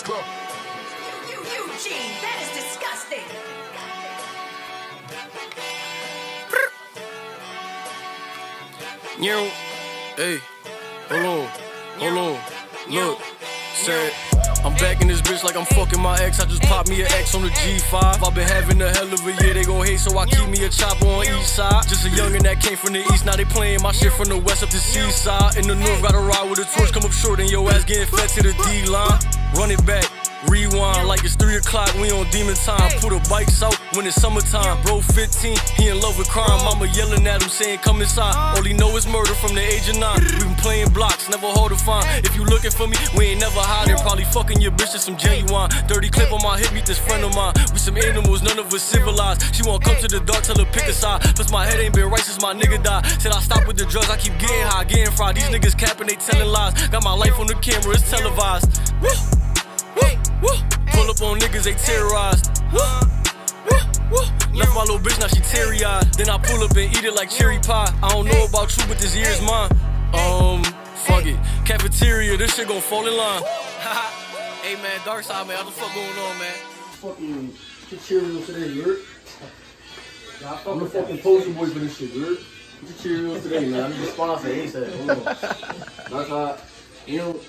Let's go. Eugene, that is disgusting. Yo, hey, hold on, hold on, look, say, I'm back in this bitch like I'm fucking my ex. I just popped me an X on the G5. I've been having a hell of a year, they gon' hate, so I keep me a chopper on each side. Just a youngin' that came from the east, now they playing my shit from the west up to seaside. In the north, gotta ride with a torch, come up short, and your ass getting fed to the D line. Run it back. Rewind like it's 3 o'clock, we on demon time. Put a bikes out when it's summertime. Bro 15, he in love with crime. Mama yelling at him saying come inside. All he know is murder from the age of 9. We been playing blocks, never hard to find. If you looking for me, we ain't never hiding. Probably fucking your bitch, just some genuine. Dirty clip on my hip, meet this friend of mine. We some animals, none of us civilized. She won't come to the dark, tell her pick a side. Plus my head ain't been right since my nigga died. Said I stop with the drugs, I keep getting high, getting fried. These niggas capping, they telling lies. Got my life on the camera, it's televised. Woo, woo, woo. Pull up on niggas, they terrorized. Left my little bitch, now she teary eyed. Then I pull up and eat it like cherry pie. I don't know about you, but this year's mine. Um, fuck it. Cafeteria, this shit gon' fall in line. hey man, dark side, man. What the fuck going on, man? fucking Cheerios today, you heard? I'm the fucking poster boy for this shit, you heard? Get your Cheerios today, man. I'm the sponsor, ASAP. Hold on. That's hot. You know,